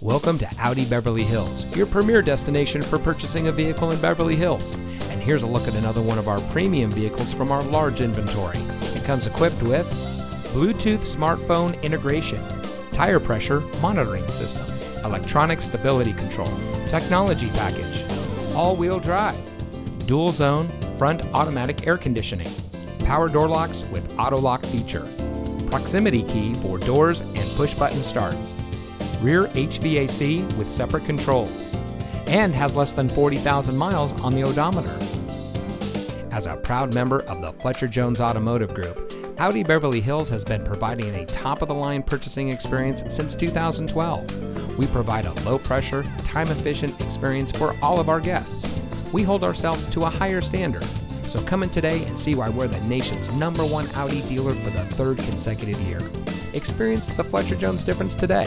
Welcome to Audi Beverly Hills, your premier destination for purchasing a vehicle in Beverly Hills. And here's a look at another one of our premium vehicles from our large inventory. It comes equipped with Bluetooth smartphone integration, tire pressure monitoring system, electronic stability control, technology package, all-wheel drive, dual zone front automatic air conditioning, power door locks with auto lock feature, proximity key for doors and push button start, rear HVAC with separate controls, and has less than 40,000 miles on the odometer. As a proud member of the Fletcher Jones Automotive Group, Audi Beverly Hills has been providing a top of the line purchasing experience since 2012. We provide a low pressure, time efficient experience for all of our guests. We hold ourselves to a higher standard. So come in today and see why we're the nation's number one Audi dealer for the third consecutive year. Experience the Fletcher Jones difference today.